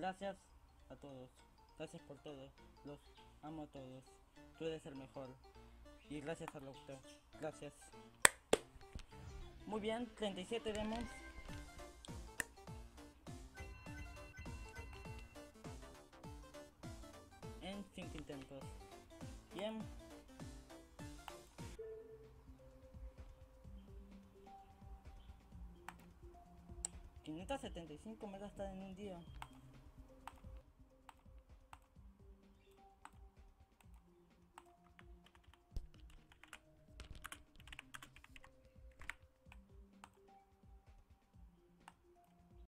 Gracias a todos. Gracias por todo. Los amo a todos. Tú eres el mejor. Y gracias al doctor. Gracias. Muy bien, 37 demos. En 5 intentos. Bien. 575 me gastan en un día.